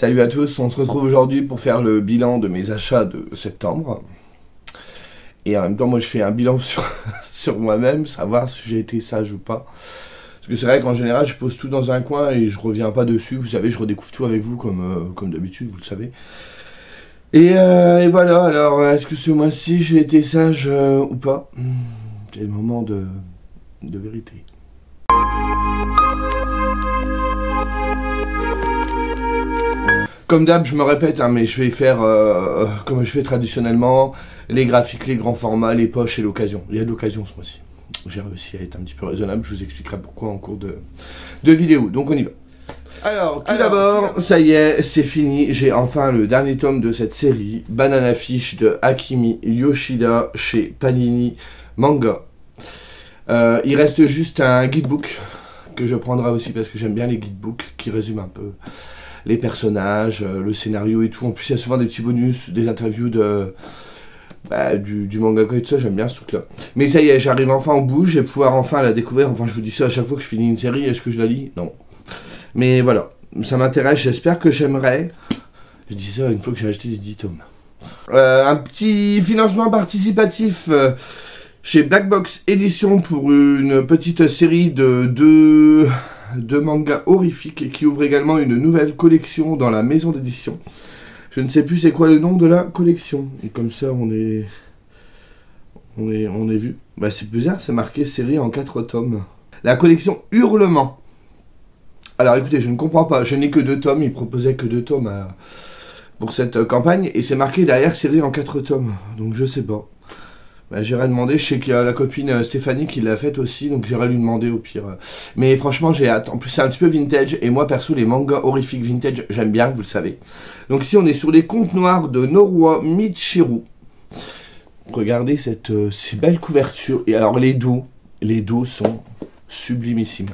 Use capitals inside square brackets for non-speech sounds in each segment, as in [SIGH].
Salut à tous, on se retrouve aujourd'hui pour faire le bilan de mes achats de septembre. Et en même temps, moi je fais un bilan [LAUGHS] sur, moi-même, savoir si j'ai été sage ou pas. Parce que c'est vrai qu'en général, je pose tout dans un coin et je reviens pas dessus. Vous savez, je redécouvre tout avec vous comme, euh, d'habitude, vous le savez. Et, euh, et voilà, alors est-ce que ce mois-ci j'ai été sage euh, ou pas? Hmm, C'est le moment de vérité. Comme d'hab, je me répète, hein, mais je vais faire euh, comme je fais traditionnellement, les graphiques, les grands formats, les poches et l'occasion. Il y a de l'occasion ce mois-ci. J'ai réussi à être un petit peu raisonnable, je vous expliquerai pourquoi en cours de, de vidéo. Donc on y va. Alors, tout d'abord, ça y est, c'est fini. J'ai enfin le dernier tome de cette série, Banana Fish de Hakimi Yoshida chez Panini Manga. Euh, il reste juste un guidebook que je prendrai aussi parce que j'aime bien les guidebooks qui résument un peu les personnages, euh, le scénario et tout. En plus, il y a souvent des petits bonus, des interviews de bah, du, du mangaka et tout ça. J'aime bien ce truc-là. Mais ça y est, j'arrive enfin au bout. Je vais pouvoir enfin la découvrir. Enfin, je vous dis ça à chaque fois que je finis une série. Est-ce que je la lis? Non. Mais voilà, ça m'intéresse. J'espère que j'aimerais. Je dis ça une fois que j'ai acheté les 10 tomes. Euh, un petit financement participatif. euh, chez Black Box Édition pour une petite série de deux de mangas horrifiques et qui ouvre également une nouvelle collection dans la maison d'édition. Je ne sais plus c'est quoi le nom de la collection. Et comme ça on est on est on est vu. Bah c'est bizarre, c'est marqué série en 4 tomes. La collection Hurlement. Alors écoutez, je ne comprends pas, je n'ai que deux tomes, il proposait que deux tomes à- pour cette euh, campagne et c'est marqué derrière série en 4 tomes. Donc je sais pas. Bah, j'irai demander, je sais qu'il y a la copine euh, Stéphanie qui l'a faite aussi, donc j'irai lui demander au pire. Mais franchement, j'ai hâte. En plus, c'est un petit peu vintage, et moi, perso, les mangas horrifiques vintage, j'aime bien, vous le savez. Donc ici, on est sur les contes noirs de Norua Michiru. Regardez cette, euh, ces belles couvertures. Et alors, les dos, les dos sont sublimissimes.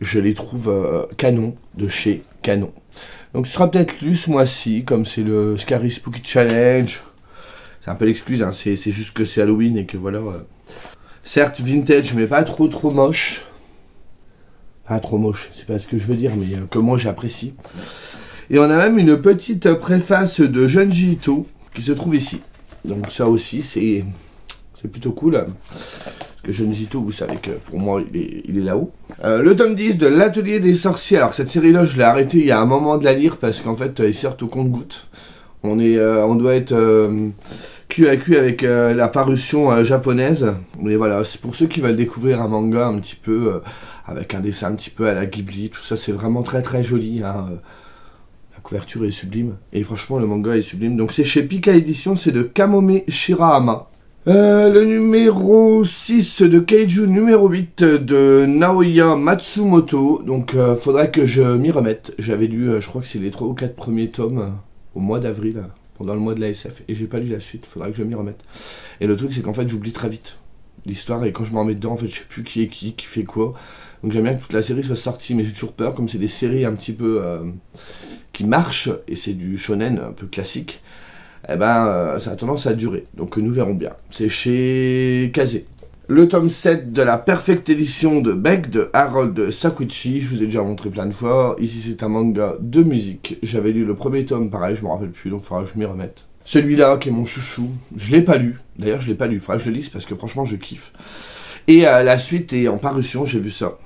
Je les trouve euh, canon, de chez Canon. Donc ce sera peut-être lu ce mois-ci, comme c'est le Scary Spooky Challenge. C'est un peu l'excuse, hein, c'est juste que c'est Halloween et que voilà. Certes, vintage, mais pas trop trop moche. Pas trop moche, c'est pas ce que je veux dire, mais euh, que moi j'apprécie. Et on a même une petite préface de Junji Ito qui se trouve ici. Donc ça aussi, c'est plutôt cool. Parce que Junji Ito, vous savez que pour moi, il est, là-haut. Euh, le tome 10 de l'Atelier des Sorciers. Alors cette série-là, je l'ai arrêtée il y a un moment de la lire parce qu'en fait, ils sortent au compte-goutte. On, est, euh, on doit être euh, cul à avec euh, la parution japonaise. Mais voilà, c'est pour ceux qui veulent découvrir un manga un petit peu, avec un dessin un petit peu à la Ghibli, tout ça, c'est vraiment très très joli. hein. La couverture est sublime. Et franchement, le manga est sublime. Donc c'est chez Pika Édition, c'est de Kamome Shirahama. Le numéro 6 de Keiju, numéro 8 de Naoya Matsumoto. Donc faudrait que je m'y remette. J'avais lu, je crois que c'est les 3 ou 4 premiers tomes au mois d'avril, pendant le mois de la SF. Et j'ai pas lu la suite, faudrait que je m'y remette. Et le truc c'est qu'en fait j'oublie très vite l'histoire et quand je m'en remets dedans en fait je sais plus qui est qui, qui fait quoi. Donc j'aime bien que toute la série soit sortie mais j'ai toujours peur comme c'est des séries un petit peu euh, qui marchent et c'est du shonen un peu classique eh ben, euh, ça a tendance à durer. Donc nous verrons bien. C'est chez Kazé. Le tome 7 de la Perfect Edition de Beck de Harold Sakuchi. Je vous ai déjà montré plein de fois. Ici, c'est un manga de musique. J'avais lu le premier tome, pareil, je me rappelle plus, donc il faudra que je m'y remette. Celui-là, qui est mon chouchou, je l'ai pas lu. D'ailleurs, je l'ai pas lu. Il faudra que je le lise parce que franchement, je kiffe. Et euh, la suite est en parution, j'ai vu ça.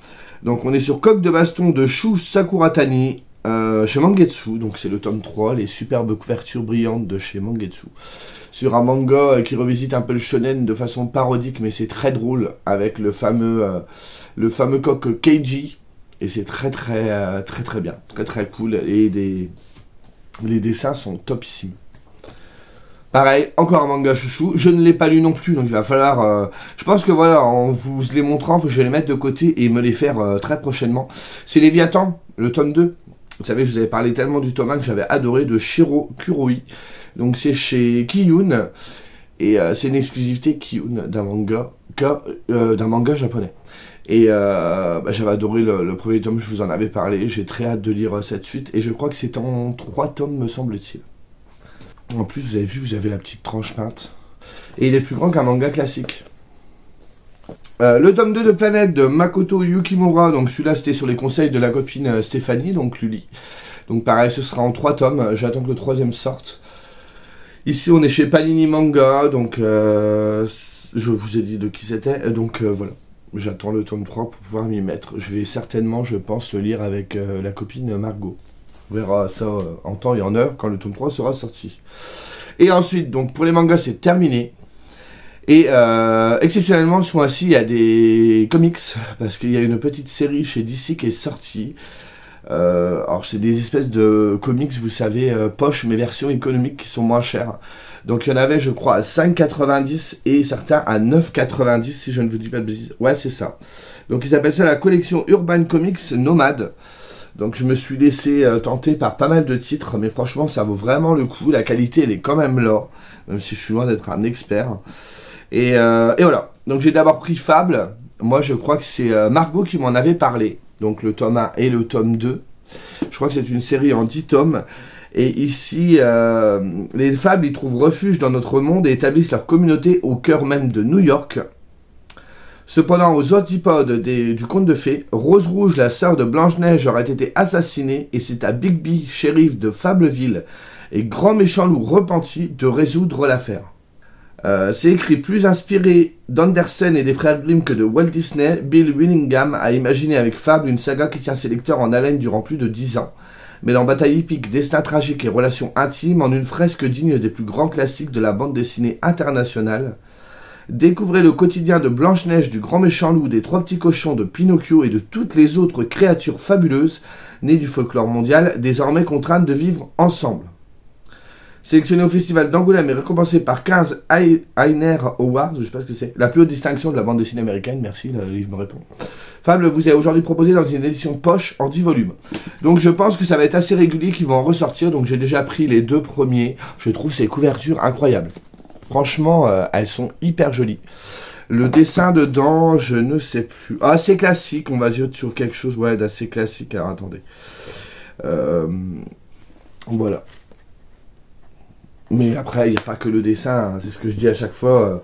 Donc on est sur Coq de baston de Shu Sakuratani. Euh, chez Mangetsu, donc c'est le tome 3, les superbes couvertures brillantes de chez Mangetsu. Sur un manga euh, qui revisite un peu le shonen de façon parodique, mais c'est très drôle, avec le fameux, euh, le fameux coq Keiji. Et c'est très très euh, très très bien, très très cool. Et les dessins sont topissimes. Pareil, encore un manga chouchou. Je ne l'ai pas lu non plus, donc il va falloir. je pense que voilà, en vous les montrant, je vais les mettre de côté et me les faire très prochainement. C'est Léviathan, le tome 2. Vous savez, je vous avais parlé tellement du tome 1 que j'avais adoré de Shiro Kuroi. Donc c'est chez Kiyun. Et euh, c'est une exclusivité Kiyun d'un manga, euh, d'un manga japonais. Et euh, bah, j'avais adoré le, premier tome, je vous en avais parlé. J'ai très hâte de lire cette suite. Et je crois que c'est en trois tomes, me semble-t-il. En plus, vous avez vu, vous avez la petite tranche peinte. Et il est plus grand qu'un manga classique. Le tome 2 de Planète de Makoto Yukimura, donc celui-là c'était sur les conseils de la copine Stéphanie, donc Luli. Donc pareil, ce sera en trois tomes. J'attends que le troisième sorte. Ici, on est chez Panini Manga, donc je vous ai dit de qui c'était. Donc voilà, j'attends le tome 3 pour pouvoir m'y mettre. Je vais certainement, je pense, le lire avec la copine Margot. On verra ça en temps et en heure quand le tome 3 sera sorti. Et ensuite, donc pour les mangas, c'est terminé. Et euh, exceptionnellement, ce mois-ci, il y a des comics, parce qu'il y a une petite série chez DC qui est sortie. Euh, alors, c'est des espèces de comics, vous savez, euh, poche, mais versions économiques qui sont moins chères. Donc, il y en avait, je crois, à 5,90 et certains à 9,90, si je ne vous dis pas de bêtises. Ouais, c'est ça. Donc, ils appellent ça la collection Urban Comics Nomade. Donc je me suis laissé euh, tenter par pas mal de titres, mais franchement ça vaut vraiment le coup. La qualité elle est quand même là, même si je suis loin d'être un expert. Et, euh, voilà. Donc j'ai d'abord pris Fable. Moi je crois que c'est euh, Margot qui m'en avait parlé. Donc le tome 1 et le tome 2. Je crois que c'est une série en 10 tomes. Et ici, les fables, ils trouvent refuge dans notre monde et établissent leur communauté au cœur même de New York. Cependant, aux antipodes du conte de fées, Rose Rouge, la sœur de Blanche-Neige, aurait été assassinée et c'est à Bigby, shérif de Fableville et grand méchant loup repenti de résoudre l'affaire. Euh, c'est écrit plus inspiré d'Andersen et des frères Grimm que de Walt Disney, Bill Willingham a imaginé avec Fable une saga qui tient ses lecteurs en haleine durant plus de dix ans, mêlant bataille épique, destin tragique et relations intimes en une fresque digne des plus grands classiques de la bande dessinée internationale. Découvrez le quotidien de Blanche-Neige, du grand méchant loup, des trois petits cochons, de Pinocchio et de toutes les autres créatures fabuleuses nées du folklore mondial, désormais contraintes de vivre ensemble. Sélectionné au festival d'Angoulême et récompensé par 15 Heiner Awards, je sais pas ce que c'est, la plus haute distinction de la bande dessinée américaine, merci, le livre me répond. Fable vous est aujourd'hui proposé dans une édition poche en 10 volumes. Donc je pense que ça va être assez régulier qu'ils vont en ressortir, donc j'ai déjà pris les deux premiers, je trouve ces couvertures incroyables. Franchement, euh, elles sont hyper jolies. Le dessin dedans, je ne sais plus. Ah, c'est classique, on va dire sur quelque chose d'assez classique. Alors attendez. Euh, voilà. Mais après, il n'y a pas que le dessin, hein. c'est ce que je dis à chaque fois.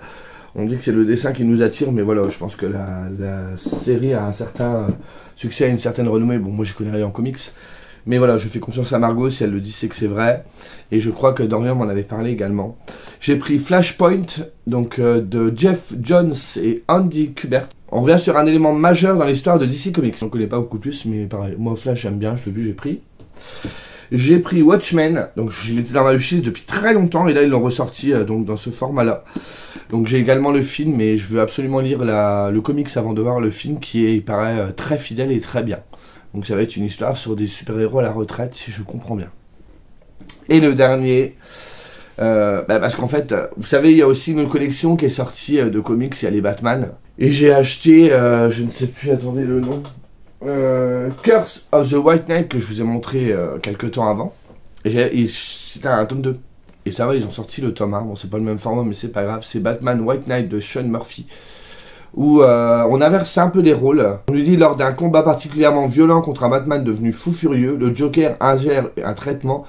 On dit que c'est le dessin qui nous attire, mais voilà, je pense que la, série a un certain succès, une certaine renommée. Bon, moi je connais rien en comics, mais voilà, je fais confiance à Margot, si elle le dit, c'est que c'est vrai. Et je crois que Dorian m'en avait parlé également. J'ai pris Flashpoint, donc euh, de Jeff Jones et Andy Kubert. On revient sur un élément majeur dans l'histoire de DC Comics. On ne connaît pas beaucoup plus, mais pareil, moi Flash j'aime bien, je l'ai vu, j'ai pris. J'ai pris Watchmen, donc je l'ai dans ma depuis très longtemps, et là ils l'ont ressorti euh, donc dans ce format-là. Donc j'ai également le film, mais je veux absolument lire le comics avant de voir le film, qui est, il paraît, euh, très fidèle et très bien. Donc ça va être une histoire sur des super-héros à la retraite, si je comprends bien. Et le dernier, euh, bah, parce qu'en fait, vous savez, il y a aussi une collection qui est sortie de comics, il y a les Batman. Et j'ai acheté, je ne sais plus, attendez le nom, Curse of the White Knight que je vous ai montré quelques temps avant. Et c'était un tome 2. Et ça va, ils ont sorti le tome 1. Bon, c'est pas le même format, mais c'est pas grave. C'est Batman White Knight de Sean Murphy où euh, on inverse un peu les rôles. On lui dit lors d'un combat particulièrement violent contre un Batman devenu fou furieux, le Joker ingère un traitement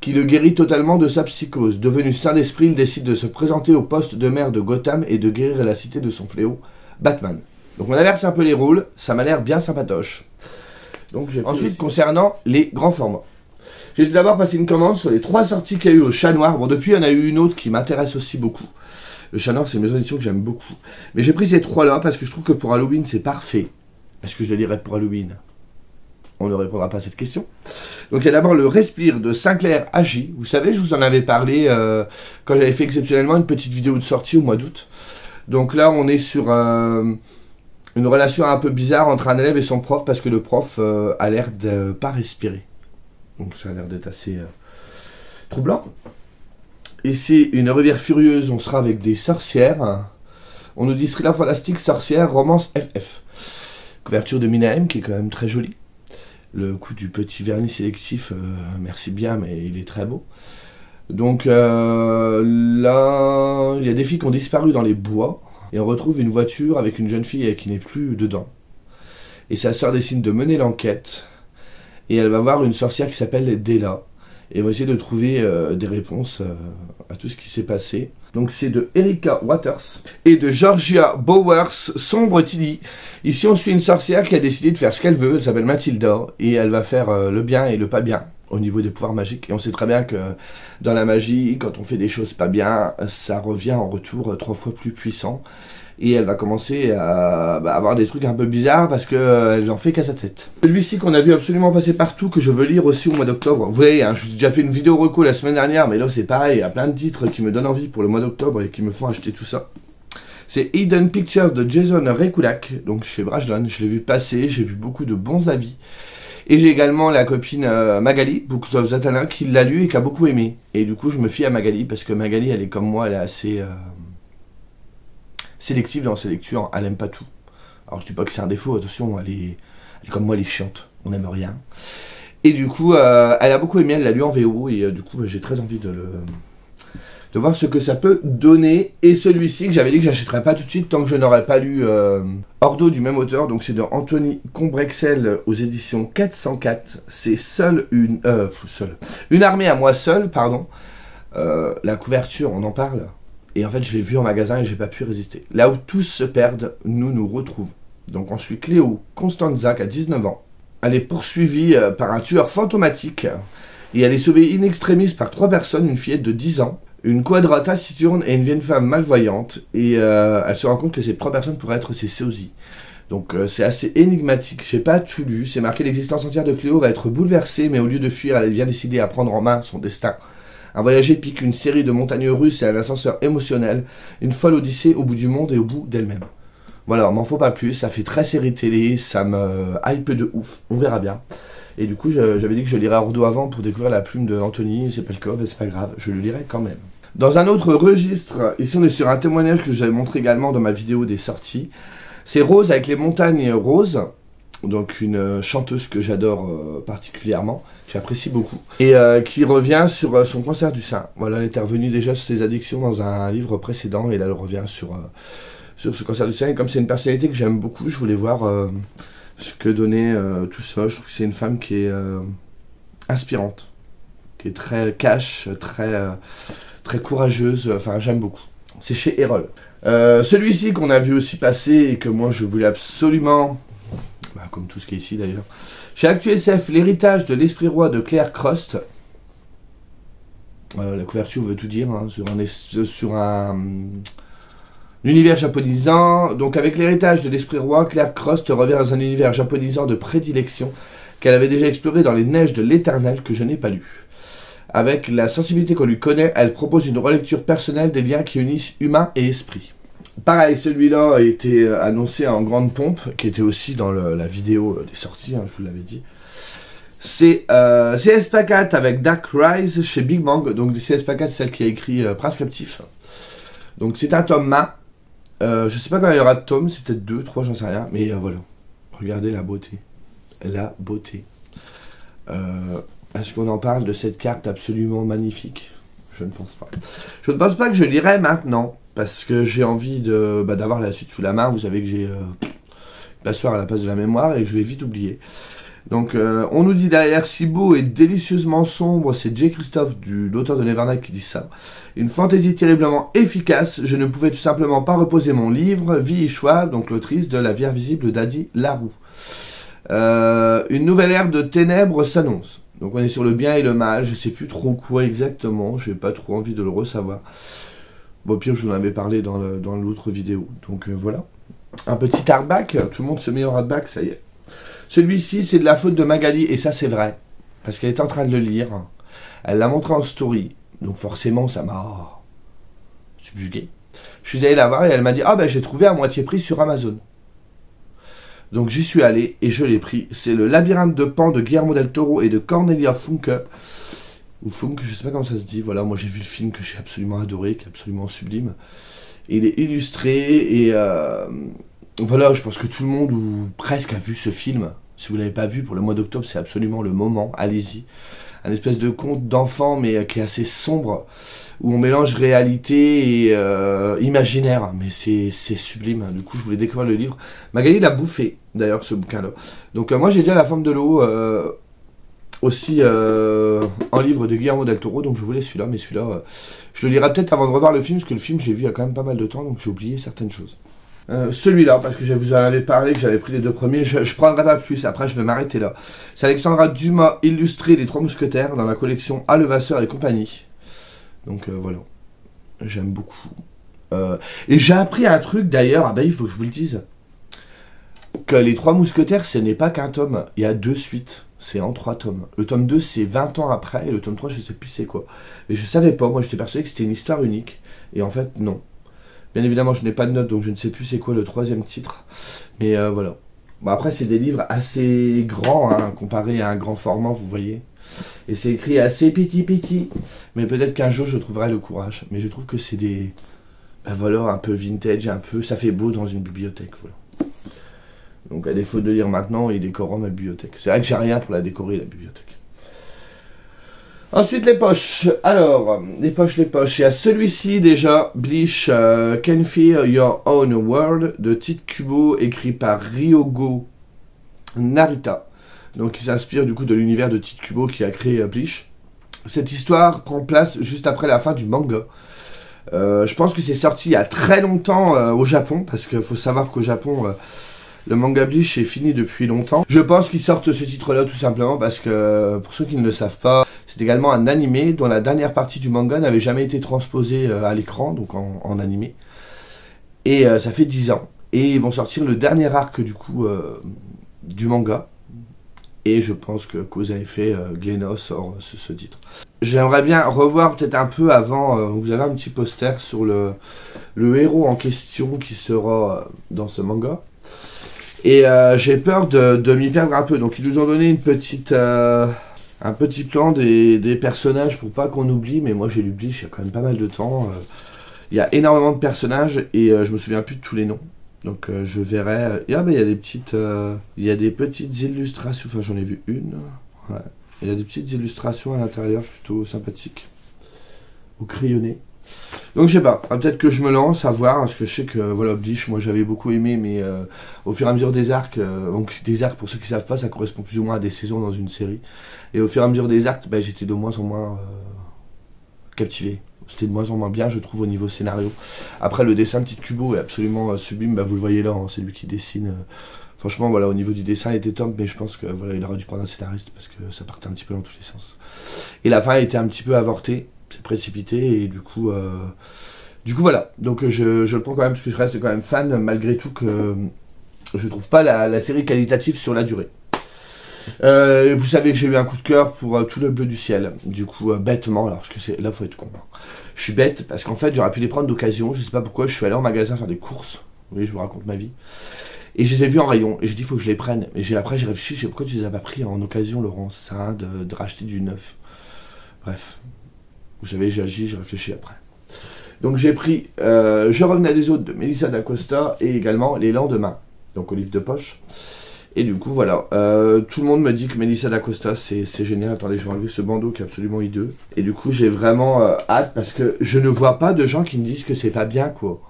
qui le guérit totalement de sa psychose. Devenu saint d'esprit, il décide de se présenter au poste de maire de Gotham et de guérir la cité de son fléau, Batman. Donc on inverse un peu les rôles, ça m'a l'air bien sympatoche. Donc Ensuite, concernant les grands formats. J'ai tout d'abord passé une commande sur les trois sorties qu'il y a eu au Chat Noir. Bon, depuis, il y en a eu une autre qui m'intéresse aussi beaucoup. Le chat noir, c'est une maison d'édition que j'aime beaucoup. Mais j'ai pris ces trois-là parce que je trouve que pour Halloween, c'est parfait. Est-ce que je les lirai pour Halloween? On ne répondra pas à cette question. Donc il y a d'abord le Respire de Sinclair Agi. Vous savez, je vous en avais parlé euh, quand j'avais fait exceptionnellement une petite vidéo de sortie au mois d'août. Donc là, on est sur euh, une relation un peu bizarre entre un élève et son prof parce que le prof euh, a l'air de pas respirer. Donc ça a l'air d'être assez troublant. Ici, une rivière furieuse, on sera avec des sorcières. On nous dit thriller fantastique, sorcière, romance FF. Couverture de Minahem qui est quand même très jolie. Le coup du petit vernis sélectif, euh, merci bien, mais il est très beau. Donc euh, là, il y a des filles qui ont disparu dans les bois. Et on retrouve une voiture avec une jeune fille qui n'est plus dedans. Et sa sœur décide de mener l'enquête. Et elle va voir une sorcière qui s'appelle Della et on va essayer de trouver euh, des réponses euh, à tout ce qui s'est passé. Donc c'est de Erika Waters et de Georgia Bowers, Sombre Tilly. Ici on suit une sorcière qui a décidé de faire ce qu'elle veut, elle s'appelle Mathilda, et elle va faire euh, le bien et le pas bien au niveau des pouvoirs magiques. Et on sait très bien que dans la magie, quand on fait des choses pas bien, ça revient en retour trois fois plus puissant. Et elle va commencer à bah, avoir des trucs un peu bizarres parce qu'elle en fait qu'à sa tête. Celui-ci qu'on a vu absolument passer partout, que je veux lire aussi au mois d'octobre. Vous voyez, hein, j'ai déjà fait une vidéo reco la semaine dernière, mais là c'est pareil, il y a plein de titres qui me donnent envie pour le mois d'octobre et qui me font acheter tout ça. C'est Hidden Pictures de Jason Rekulak, donc chez Brajlon. Je l'ai vu passer, j'ai vu beaucoup de bons avis. Et j'ai également la copine euh, Magali, Books of Zatanna, qui l'a lu et qui a beaucoup aimé. Et du coup, je me fie à Magali parce que Magali, elle est comme moi, elle est assez euh, sélective dans ses lectures. Elle aime pas tout. Alors, je dis pas que c'est un défaut, attention, elle est, comme moi, elle est chiante. On n'aime rien. Et du coup, euh, elle a beaucoup aimé, elle l'a lu en VO et du coup, j'ai très envie de le, de voir ce que ça peut donner. Et celui-ci que j'avais dit que j'achèterais pas tout de suite tant que je n'aurais pas lu euh, Ordo du même auteur. Donc c'est de Anthony Combrexel aux éditions 404. C'est seul une euh, seul, une armée à moi seul, pardon. Euh, la couverture, on en parle. Et en fait, je l'ai vu en magasin et j'ai pas pu résister. Là où tous se perdent, nous nous retrouvons. Donc on suit Cléo Constanza qui a 19 ans. Elle est poursuivie euh, par un tueur fantomatique et elle est sauvée in extremis par trois personnes, une fillette de 10 ans, une quadra taciturne et une vieille femme malvoyante. Et euh, elle se rend compte que ces trois personnes pourraient être ses sosies. Donc euh, c'est assez énigmatique, j'ai pas tout lu, c'est marqué l'existence entière de Cléo va être bouleversée, mais au lieu de fuir, elle vient décider à prendre en main son destin. Un voyage épique, une série de montagnes russes et un ascenseur émotionnel, une folle odyssée au bout du monde et au bout d'elle-même. Voilà, m'en faut pas plus, ça fait très série télé, ça me hype de ouf, on verra bien. Et du coup, j'avais dit que je lirais Ordo avant pour découvrir la plume de Anthony, c'est pas le cas, c'est pas grave, je le lirai quand même. Dans un autre registre, ici on est sur un témoignage que j'avais montré également dans ma vidéo des sorties. C'est Rose avec les montagnes roses, donc une chanteuse que j'adore euh, particulièrement, j'apprécie beaucoup, et euh, qui revient sur euh, son cancer du sein. Voilà, elle était revenue déjà sur ses addictions dans un livre précédent, et là elle revient sur, sur ce cancer du sein. Et comme c'est une personnalité que j'aime beaucoup, je voulais voir ce que donnait tout ça. Je trouve que c'est une femme qui est inspirante, qui est très cash, très très courageuse, enfin j'aime beaucoup. C'est chez Erol. Euh, celui-ci qu'on a vu aussi passer et que moi je voulais absolument, bah, comme tout ce qui est ici d'ailleurs, chez ActuSF, l'héritage de l'esprit roi de Claire Crost. Euh, la couverture veut tout dire, hein, sur un, sur un, univers japonisant. Donc avec l'héritage de l'esprit roi, Claire Crost revient dans un univers japonisant de prédilection qu'elle avait déjà exploré dans les neiges de l'éternel que je n'ai pas lu. Avec la sensibilité qu'on lui connaît, elle propose une relecture personnelle des liens qui unissent humain et esprit. Pareil, celui-là a été euh, annoncé en grande pompe, qui était aussi dans la vidéo euh, des sorties, hein, je vous l'avais dit. C'est euh, CS Pacat avec Dark Rise chez Big Bang. Donc CS Pacat, c'est celle qui a écrit euh, Prince Captif. Donc c'est un tome main. Euh, je sais pas quand il y aura de tomes, c'est peut-être deux, trois, j'en sais rien. Mais voilà, regardez la beauté. La beauté. Est-ce qu'on en parle de cette carte absolument magnifique Je ne pense pas. Je ne pense pas que je lirai maintenant, parce que j'ai envie de bah, d'avoir la suite sous la main. Vous savez que j'ai euh, passoire à la place de la mémoire et que je vais vite oublier. Donc, euh, on nous dit derrière, si beau et délicieusement sombre, c'est J. Christophe, l'auteur de Nevernight, qui dit ça. Une fantaisie terriblement efficace, je ne pouvais tout simplement pas reposer mon livre, Vie et donc l'autrice de La vie invisible d'Adi Larue. Euh, une nouvelle ère de ténèbres s'annonce. Donc on est sur le bien et le mal, je sais plus trop quoi exactement, j'ai pas trop envie de le ressavoir. Bon, pire, je vous en avais parlé dans l'autre vidéo. Donc euh, voilà. Un petit hardback, tout le monde se met en hardback, ça y est. Celui-ci, c'est de la faute de Magali, et ça c'est vrai. Parce qu'elle est en train de le lire. Elle l'a montré en story. Donc forcément, ça m'a subjugué. Je suis allé la voir et elle m'a dit Ah ben j'ai trouvé à moitié prix sur Amazon. Donc j'y suis allé et je l'ai pris. C'est le labyrinthe de Pan de Guillermo del Toro et de Cornelia Funke. Ou Funke, je sais pas comment ça se dit. Voilà, moi j'ai vu le film que j'ai absolument adoré, qui est absolument sublime. il est illustré et euh, voilà, je pense que tout le monde ou presque a vu ce film. Si vous l'avez pas vu pour le mois d'octobre, c'est absolument le moment. Allez-y. Un espèce de conte d'enfant mais qui est assez sombre où on mélange réalité et euh, imaginaire. Mais c'est sublime. Du coup, je voulais découvrir le livre. Magali l'a bouffé, d'ailleurs, ce bouquin-là. Donc, euh, moi, j'ai déjà La forme de l'eau, euh, aussi en livre de Guillermo del Toro. Donc, je voulais celui-là, mais celui-là, je le lirai peut-être avant de revoir le film, parce que le film, j'ai vu il y a quand même pas mal de temps, donc j'ai oublié certaines choses. Euh, celui-là, parce que je vous en avais parlé, que j'avais pris les deux premiers, je, je prendrai pas plus, après je vais m'arrêter là. C'est Alexandra Dumas illustré Les Trois Mousquetaires dans la collection A. Levasseur et compagnie. Donc euh, voilà, j'aime beaucoup. Euh, et j'ai appris un truc d'ailleurs, ah bah il faut que je vous le dise, que Les Trois Mousquetaires ce n'est pas qu'un tome, il y a deux suites, c'est en trois tomes. Le tome 2 c'est 20 ans après, et le tome 3 je sais plus c'est quoi. Mais je savais pas, moi j'étais persuadé que c'était une histoire unique, et en fait non. Bien évidemment, je n'ai pas de notes, donc je ne sais plus c'est quoi le troisième titre. Mais euh, voilà. Bon, après, c'est des livres assez grands, hein, comparé à un grand format, vous voyez. Et c'est écrit assez petit petit. Mais peut-être qu'un jour, je trouverai le courage. Mais je trouve que c'est des ben, voilà, un peu vintage, un peu... Ça fait beau dans une bibliothèque, voilà. Donc à défaut de lire maintenant, il décore ma bibliothèque. C'est vrai que j'ai rien pour la décorer, la bibliothèque. Ensuite, les poches. Alors, les poches, les poches. Il y a celui-ci déjà, Bleach euh, Can Feel Your Own World de Tite Kubo, écrit par Ryogo Narita. Donc, il s'inspire du coup de l'univers de Tite Kubo qui a créé euh, Bleach. Cette histoire prend place juste après la fin du manga. Euh, je pense que c'est sorti il y a très longtemps au Japon, parce qu'il faut savoir qu'au Japon, le manga Bleach est fini depuis longtemps. Je pense qu'ils sortent ce titre-là tout simplement parce que, pour ceux qui ne le savent pas, c'est également un animé dont la dernière partie du manga n'avait jamais été transposée euh, à l'écran, donc en, animé. Et euh, ça fait 10 ans. Et ils vont sortir le dernier arc du coup euh, du manga. Et je pense que cause à effet, Glenna sort ce, titre. J'aimerais bien revoir peut-être un peu avant, vous avez un petit poster sur le, le héros en question qui sera dans ce manga. Et j'ai peur de, m'y perdre un peu. Donc ils nous ont donné une petite, un petit plan des, personnages pour pas qu'on oublie. Mais moi j'ai Bleach il y a quand même pas mal de temps. Euh. Il y a énormément de personnages et je me souviens plus de tous les noms. Donc je verrai. Ah ben il y a des petites, il y a des petites illustrations. Enfin j'en ai vu une. Il y a des petites illustrations à l'intérieur plutôt sympathiques. Au crayonné. Donc je sais pas, ah, peut-être que je me lance à voir, parce que je sais que voilà, Bleach, moi j'avais beaucoup aimé, mais euh, au fur et à mesure des arcs, euh, donc des arcs pour ceux qui savent pas, ça correspond plus ou moins à des saisons dans une série. Et au fur et à mesure des arcs, ben, j'étais de moins en moins euh, captivé. C'était de moins en moins bien, je trouve, au niveau scénario. Après, le dessin de Tite Kubo est absolument sublime, bah, vous le voyez là, hein, c'est lui qui dessine. Franchement, voilà, au niveau du dessin, il était top, mais je pense que voilà, il aurait dû prendre un scénariste parce que ça partait un petit peu dans tous les sens. Et la fin était un petit peu avortée c'est précipité et du coup euh, du coup voilà donc je, je, le prends quand même parce que je reste quand même fan malgré tout que je trouve pas la, série qualitative sur la durée euh, vous savez que j'ai eu un coup de cœur pour euh, tout le bleu du ciel. Du coup, bêtement, alors parce que c'est là, faut être con. Hein. Je suis bête parce qu'en fait, j'aurais pu les prendre d'occasion. Je sais pas pourquoi. Je suis allé en magasin faire des courses. Voyez, je vous raconte ma vie. Et je les ai vus en rayon. Et j'ai dit, faut que je les prenne. Mais j'ai après, j'ai réfléchi. Je pourquoi tu les as pas pris en occasion, Laurent? Ça de racheter du neuf. Bref, vous savez, j'ai agi, j'ai réfléchi après. Donc j'ai pris euh, Je revenais des autres de Melissa d'Acosta et également Les lendemains, donc au livre de poche. Et du coup, voilà. Euh, tout le monde me dit que Melissa d'Acosta, c'est génial. Attendez, je vais enlever ce bandeau qui est absolument hideux. Et du coup, j'ai vraiment euh, hâte parce que je ne vois pas de gens qui me disent que c'est pas bien, quoi.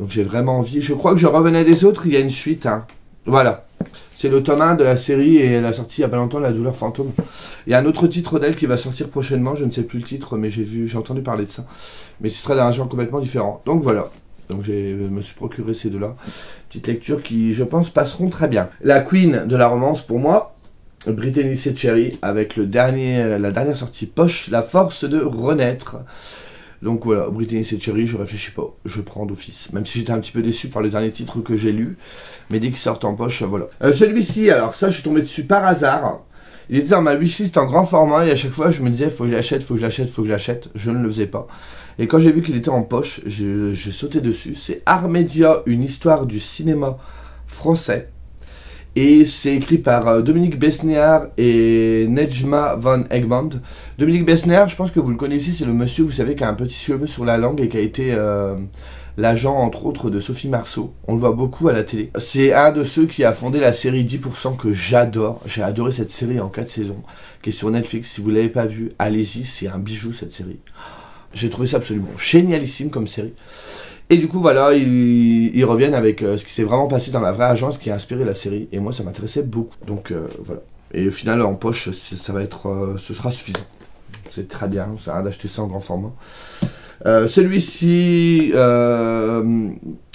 Donc j'ai vraiment envie. Je crois que Je revenais des autres, il y a une suite. Hein. Voilà. C'est le tome 1 de la série et elle a sorti il n'y a pas longtemps La douleur fantôme. Il y a un autre titre d'elle qui va sortir prochainement, je ne sais plus le titre, mais j'ai vu, j'ai entendu parler de ça. Mais ce sera d'un genre complètement différent. Donc voilà. Donc je me suis procuré ces deux-là. Petite lecture qui, je pense, passeront très bien. La queen de la romance pour moi, Brittany Cherry, avec la dernière sortie poche, La force de renaître. Donc voilà, Brittany Cherry, je réfléchis pas, je prends d'office. Même si j'étais un petit peu déçu par le dernier titre que j'ai lu, mais dès qu'il sort en poche, voilà. Euh, celui-ci, alors ça, je suis tombé dessus par hasard. Il était dans ma wishlist en grand format et à chaque fois, je me disais, faut que je l'achète, faut que je l'achète, faut que je l'achète. Je ne le faisais pas. Et quand j'ai vu qu'il était en poche, j'ai sauté dessus. C'est Armédia, une histoire du cinéma français. Et c'est écrit par euh, Dominique Besnéard et Nejma van Egmond. Dominique Besnéard, je pense que vous le connaissez, c'est le monsieur, vous savez, qui a un petit cheveu sur la langue et qui a été euh, l'agent, entre autres, de Sophie Marceau. On le voit beaucoup à la télé. C'est un de ceux qui a fondé la série 10% que j'adore. J'ai adoré cette série en 4 saisons, qui est sur Netflix. Si vous ne l'avez pas vue, allez-y, c'est un bijou cette série. J'ai trouvé ça absolument génialissime comme série. Et du coup, voilà, ils, reviennent avec euh, ce qui s'est vraiment passé dans la vraie agence qui a inspiré la série. Et moi, ça m'intéressait beaucoup. Donc euh, voilà. Et au final, en poche, ça va être, euh, ce sera suffisant. C'est très bien, ça a d'acheter ça en grand format. Celui-ci,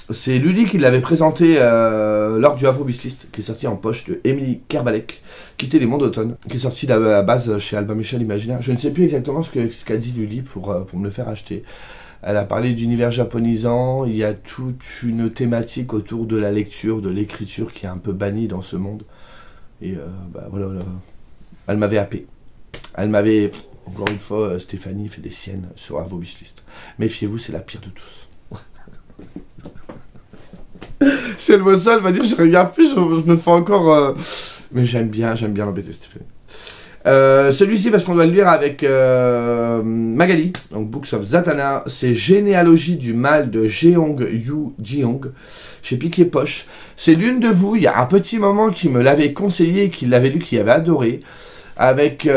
C'est Lully qui l'avait présenté lors du Havre List, qui est sorti en poche de Emily Kerbalek, Quitter les mondes d'automne, qui est sorti à la base chez Albin Michel Imaginaire. Je ne sais plus exactement ce qu'a ce dit Lully pour, pour me le faire acheter. Elle a parlé d'univers japonisant, il y a toute une thématique autour de la lecture, de l'écriture qui est un peu bannie dans ce monde. Et euh, bah, voilà, elle m'avait happé. Elle m'avait, encore une fois, Stéphanie fait des siennes sur Havre List. Méfiez-vous, c'est la pire de tous. si elle me elle va dire je regarde plus, je, me fais encore. Euh, mais j'aime bien, j'aime bien l'embêter, Stéphane. Euh, celui-ci, parce qu'on doit le lire avec euh, Magali, donc Books of Zatana, c'est Généalogie du mal de Jeong Yu Jeong, chez Piquet Poche. C'est l'une de vous, il y a un petit moment qui me l'avait conseillé, qui l'avait lu, qui avait adoré. Avec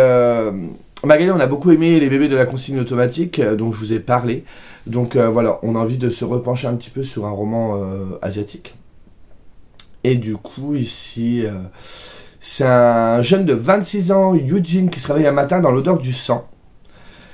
Magali, on a beaucoup aimé les bébés de la consigne automatique, dont je vous ai parlé. Donc euh, voilà, on a envie de se repencher un petit peu sur un roman euh, asiatique. Et du coup, ici, euh, c'est un jeune de 26 ans, Eugene, qui se réveille un matin dans l'odeur du sang.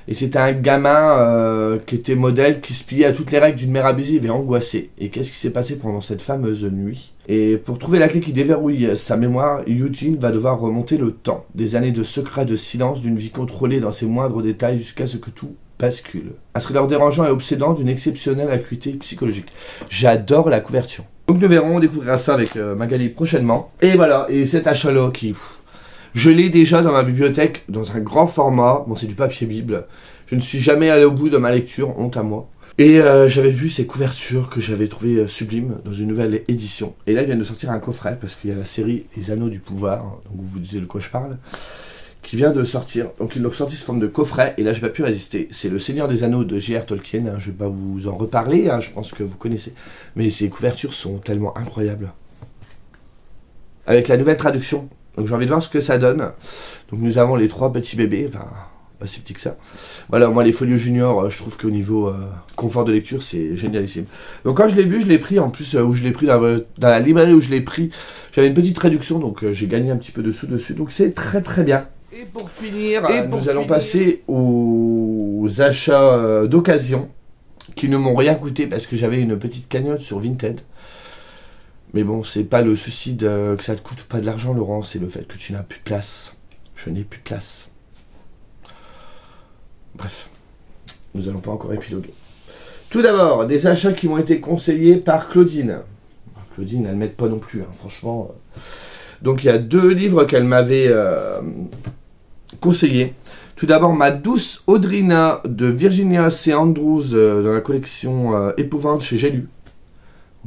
Et c'était un gamin qui était modèle, qui se pliait à toutes les règles d'une mère abusive et angoissée. Et qu'est-ce qui s'est passé pendant cette fameuse nuit? Et pour trouver la clé qui déverrouille sa mémoire, Eugene va devoir remonter le temps. Des années de secret, de silence, d'une vie contrôlée dans ses moindres détails jusqu'à ce que tout bascule. Un thriller dérangeant et obsédant d'une exceptionnelle acuité psychologique. J'adore la couverture. Donc nous verrons, on découvrira ça avec euh, Magali prochainement. Et voilà, et cet achat-là qui... Je l'ai déjà dans ma bibliothèque, dans un grand format. Bon, c'est du papier Bible. Je ne suis jamais allé au bout de ma lecture, honte à moi. Et euh, j'avais vu ces couvertures que j'avais trouvées euh, sublimes dans une nouvelle édition. Et là, il vient de sortir un coffret, parce qu'il y a la série Les Anneaux du Pouvoir, donc vous vous dites de quoi je parle qui vient de sortir. Donc ils l'ont sorti sous forme de coffret et là je vais plus résister. C'est le Seigneur des Anneaux de J.R. Tolkien. Hein. Je vais pas vous en reparler, hein. je pense que vous connaissez. Mais ces couvertures sont tellement incroyables. Avec la nouvelle traduction. Donc j'ai envie de voir ce que ça donne. Donc nous avons les trois petits bébés. Enfin, pas si petit que ça. Voilà, moi les Folios Junior, euh, je trouve qu'au niveau euh, confort de lecture, c'est génialissime. Donc quand je l'ai vu, je l'ai pris en plus, euh, où je l'ai pris dans, dans, la librairie où je l'ai pris, j'avais une petite réduction, donc j'ai gagné un petit peu de sous dessus. Donc c'est très très bien. Et pour finir, nous allons passer aux achats euh, d'occasion qui ne m'ont rien coûté parce que j'avais une petite cagnotte sur Vinted. Mais bon, c'est pas le souci de, que ça te coûte pas de l'argent, Laurent, c'est le fait que tu n'as plus de place. Je n'ai plus de place. Bref, nous allons pas encore épiloguer. Tout d'abord, des achats qui m'ont été conseillés par Claudine. Claudine, elle m'aide pas non plus, hein, franchement. Donc il y a deux livres qu'elle m'avait euh, conseillé. Tout d'abord, Ma douce Audrina de Virginia C. Andrews euh, dans la collection euh, Épouvante chez J'ai lu.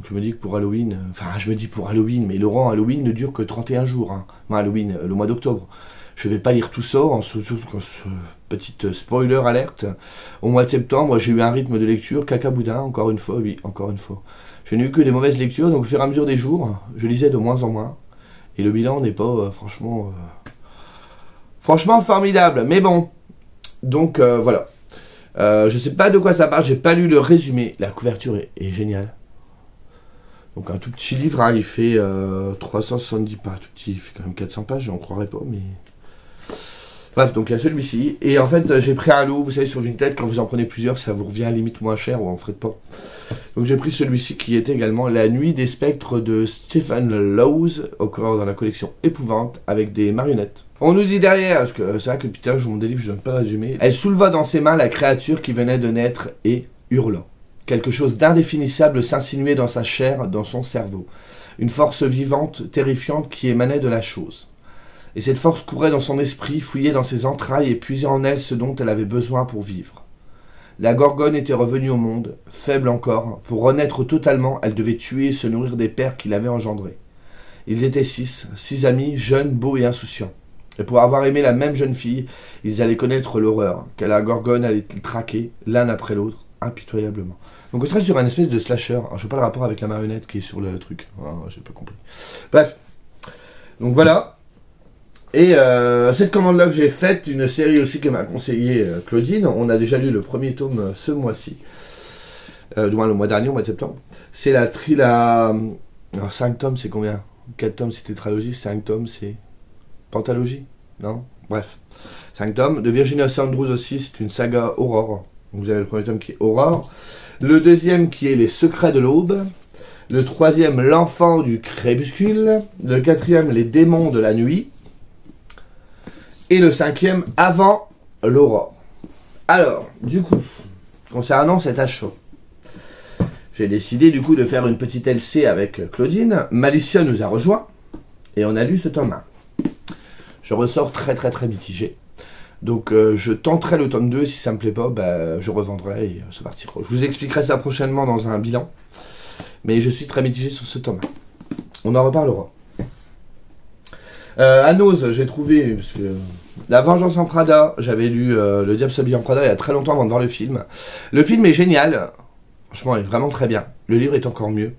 Je me dis que pour Halloween, euh, enfin je me dis pour Halloween, mais Laurent, Halloween ne dure que 31 jours. Hein. Halloween, le mois d'octobre. Je vais pas lire tout ça, en ce, petite spoiler alerte. Au mois de septembre, j'ai eu un rythme de lecture caca-boudin, encore une fois, oui, encore une fois. Je n'ai eu que des mauvaises lectures, donc au fur et à mesure des jours, je lisais de moins en moins. Et le bilan n'est pas, franchement, Franchement, formidable. Mais bon, donc euh, voilà. Euh, je sais pas de quoi ça parle, j'ai pas lu le résumé. La couverture est, géniale. Donc un tout petit livre, hein, il fait 370 euh, pages, tout petit, il fait quand même 400 pages, j'en croirais pas, mais... Bref, donc il y a celui-ci. Et en fait, j'ai pris un lot, vous savez, sur Vinted, quand vous en prenez plusieurs, ça vous revient à limite moins cher ou en frais de port. Donc j'ai pris celui-ci qui était également La Nuit des Spectres de Stephen Lowes, encore dans la collection Épouvante, avec des marionnettes. On nous dit derrière, parce que c'est vrai que putain, je mon délivre, je ne peux pas résumer. Elle souleva dans ses mains la créature qui venait de naître et hurla. Quelque chose d'indéfinissable s'insinuait dans sa chair, dans son cerveau. Une force vivante, terrifiante qui émanait de la chose et cette force courait dans son esprit, fouillait dans ses entrailles et puisait en elle ce dont elle avait besoin pour vivre. La gorgone était revenue au monde, faible encore. Pour renaître totalement, elle devait tuer et se nourrir des pères qui l'avaient engendrée. Ils étaient six, six amis, jeunes, beaux et insouciants. Et pour avoir aimé la même jeune fille, ils allaient connaître l'horreur, que la gorgone allait traquer, l'un après l'autre, impitoyablement. Donc on serait sur un espèce de slasher. Je je sais pas le rapport avec la marionnette qui est sur le truc. Ah, j'ai pas compris. Bref. Donc voilà. Et euh, cette commande-là que j'ai faite, une série aussi que m'a conseillé euh, Claudine, on a déjà lu le premier tome euh, ce mois-ci, du moins le mois dernier, au mois de septembre. C'est la trilogie. Alors 5 tomes, c'est combien? 4 tomes, c'est tétralogie, 5 tomes, c'est pentalogie Non? Bref. 5 tomes. De Virginia Sandrews aussi, c'est une saga Aurore. Vous avez le premier tome qui est Aurore. Le deuxième qui est Les Secrets de l'Aube. Le troisième, L'enfant du crépuscule. Le quatrième, Les démons de la nuit. Et le cinquième, Avant l'aurore. Alors, du coup, concernant cet achat, j'ai décidé du coup de faire une petite LC avec Claudine. Malicia nous a rejoint et on a lu ce tome 1. Je ressors très très très mitigé. Donc euh, je tenterai le tome 2, si ça me plaît pas, bah, je revendrai et c'est parti. Je vous expliquerai ça prochainement dans un bilan. Mais je suis très mitigé sur ce tome. On en reparlera. Euh, j'ai trouvé, parce que La Vengeance en Prada, j'avais lu euh, Le Diable s'habille en Prada il y a très longtemps avant de voir le film. Le film est génial, franchement, il est vraiment très bien. Le livre est encore mieux.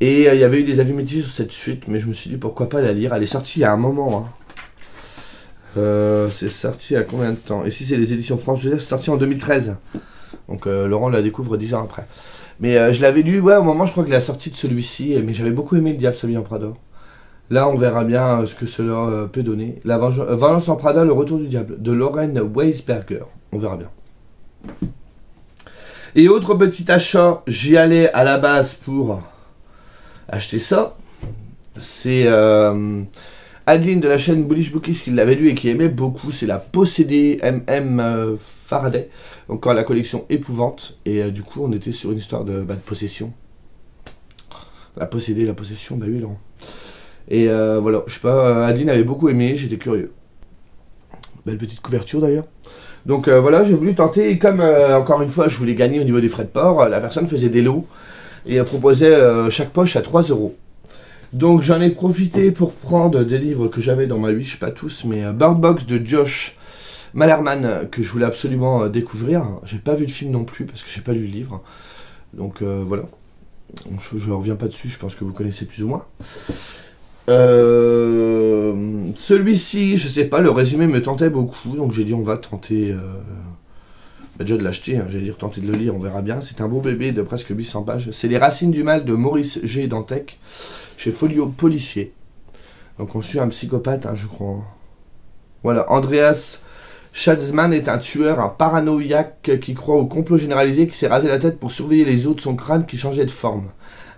Et euh, il y avait eu des avis mitigés sur cette suite, mais je me suis dit pourquoi pas la lire? Elle est sortie il y a un moment. Hein. Euh, c'est sorti à combien de temps? Si c'est les éditions françaises, c'est sorti en 2013. Donc Laurent la découvre 10 ans après. Mais je l'avais lu, ouais, au moment, je crois que la sortie de celui-ci, mais j'avais beaucoup aimé le Diable s'habille en Prada. Là, on verra bien ce que cela peut donner. La Vengeance en Prada, le retour du diable, de Lorraine Weisberger. On verra bien. Et autre petit achat, j'y allais à la base pour acheter ça. C'est euh, Adeline de la chaîne Bullish Bookies qui l'avait lu et qui aimait beaucoup. C'est la possédée MM euh, Faraday. Encore la collection épouvante. Et euh, du coup, on était sur une histoire de, bah, de possession. La possédée, la possession, bah oui, non. Et voilà, je sais pas, Adeline avait beaucoup aimé, j'étais curieux. Belle petite couverture d'ailleurs. Donc voilà, j'ai voulu tenter, et comme encore une fois je voulais gagner au niveau des frais de port, la personne faisait des lots et proposait euh, chaque poche à 3 euros. Donc j'en ai profité pour prendre des livres que j'avais dans ma wish, pas tous, mais euh, Bird Box de Josh Malerman que je voulais absolument euh, découvrir. J'ai pas vu le film non plus parce que j'ai pas lu le livre. Donc voilà. Je, je, reviens pas dessus, je pense que vous connaissez plus ou moins. Celui-ci, je sais pas, le résumé me tentait beaucoup, donc j'ai dit on va tenter déjà de l'acheter, hein, j'allais dire tenter de le lire, on verra bien. C'est un beau bébé de presque 800 pages. C'est Les Racines du Mal de Maurice G. Dantec, chez Folio Policier. Donc on suit un psychopathe, hein, je crois. Voilà, Andreas Schatzman est un tueur, un paranoïaque qui croit au complot généralisé, qui s'est rasé la tête pour surveiller les os de son crâne qui changeait de forme.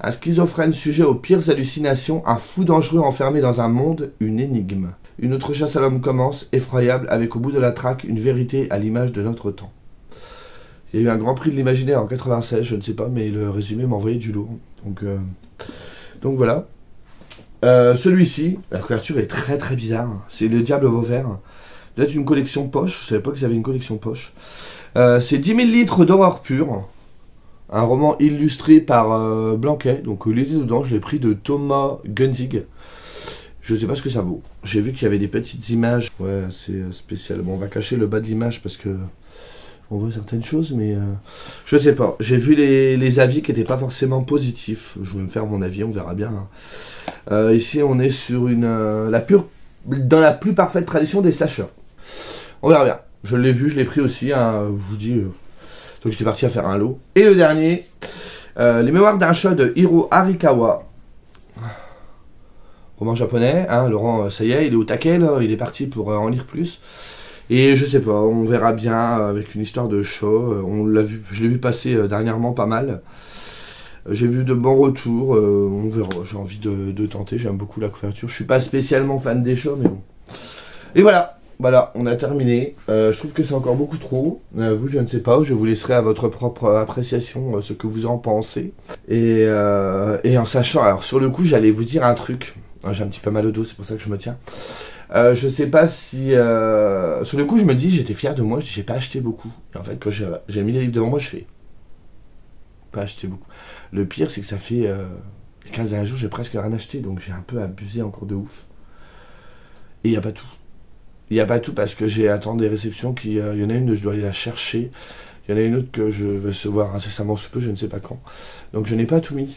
Un schizophrène sujet aux pires hallucinations, un fou dangereux enfermé dans un monde, une énigme. Une autre chasse à l'homme commence, effroyable, avec au bout de la traque une vérité à l'image de notre temps. Il y a eu un grand prix de l'imaginaire en 96, je ne sais pas, mais le résumé m'a envoyé du lourd. Donc, euh, donc voilà. Euh, celui-ci, la couverture est très très bizarre. C'est Le Diable Vauvert. Peut-être une collection poche. Je savais pas qu'ils avaient une collection poche. Euh, c'est 10 000 litres d'horreur pure. Un roman illustré par Blanquet. Donc il était dedans. Je l'ai pris de Thomas Gunzig. Je sais pas ce que ça vaut. J'ai vu qu'il y avait des petites images. Ouais, c'est spécial. Bon, on va cacher le bas de l'image parce que on voit certaines choses, mais euh, je sais pas. J'ai vu les, avis qui n'étaient pas forcément positifs. Je vais me faire mon avis, on verra bien. Hein. Euh, ici, on est sur une euh, la pure, dans la plus parfaite tradition des slashers. On verra bien. Je l'ai vu, je l'ai pris aussi. Hein, je vous dis. Donc j'étais parti à faire un lot. Et le dernier, les mémoires d'un chat de Hiro Arikawa. Roman japonais, hein, Laurent, ça y est, il est au taquet, il est parti pour en lire plus. Et je sais pas, on verra bien avec une histoire de show. On l'a vu, je l'ai vu passer euh, dernièrement pas mal. Euh, j'ai vu de bons retours. Euh, on verra. J'ai envie de, tenter. J'aime beaucoup la couverture. Je suis pas spécialement fan des shows, mais bon. Et voilà. Voilà, on a terminé. je trouve que c'est encore beaucoup trop. vous, je ne sais pas. Je vous laisserai à votre propre appréciation ce que vous en pensez. Et, et en sachant, alors sur le coup, j'allais vous dire un truc. Ah, j'ai un petit peu mal au dos, c'est pour ça que je me tiens. Euh, je sais pas si. Euh, sur le coup, je me dis, j'étais fier de moi, j'ai pas acheté beaucoup. Et en fait, quand j'ai mis les livres devant moi, je fais. Pas acheté beaucoup. Le pire, c'est que ça fait. Euh, 15 derniers jours, j'ai presque rien acheté, donc j'ai un peu abusé encore de ouf. Et il n'y a pas tout. Il n'y a pas tout parce que j'ai attendu des réceptions. Qui, euh, il y en a une, je dois aller la chercher. Il y en a une autre que je vais recevoir incessamment sous peu, je ne sais pas quand. Donc je n'ai pas tout mis.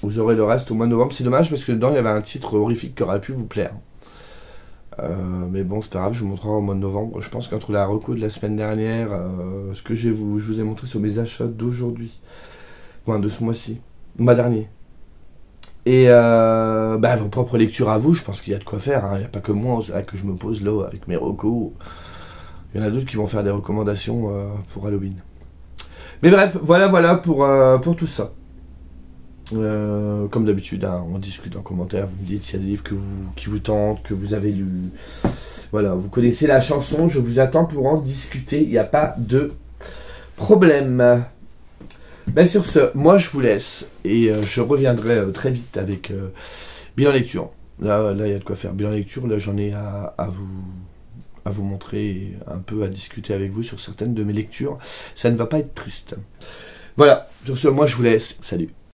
Vous aurez le reste au mois de novembre. C'est dommage parce que dedans, il y avait un titre horrifique qui aurait pu vous plaire. Euh, mais bon, c'est pas grave, je vous montrerai au mois de novembre. Je pense qu'entre la reco de la semaine dernière, euh, ce que je vous, je vous ai montré sur mes achats d'aujourd'hui, enfin de ce mois-ci, mois dernier, et euh, bah, vos propres lectures à vous, je pense qu'il y a de quoi faire. Hein. Il n'y a pas que moi que je me pose là avec mes recos. Il y en a d'autres qui vont faire des recommandations pour Halloween. Mais bref, voilà, voilà pour, pour tout ça. Euh, comme d'habitude, hein, on discute en commentaire. Vous me dites s'il y a des livres vous, qui vous tentent, que vous avez lu. Voilà, vous connaissez la chanson. Je vous attends pour en discuter. Il n'y a pas de problème. Ben sur ce, moi je vous laisse et euh, je reviendrai euh, très vite avec bilan lecture. Là, là, il y a de quoi faire. Bilan lecture, là, j'en ai à, vous à vous montrer un peu à discuter avec vous sur certaines de mes lectures. Ça ne va pas être triste. Voilà, sur ce, moi je vous laisse. Salut.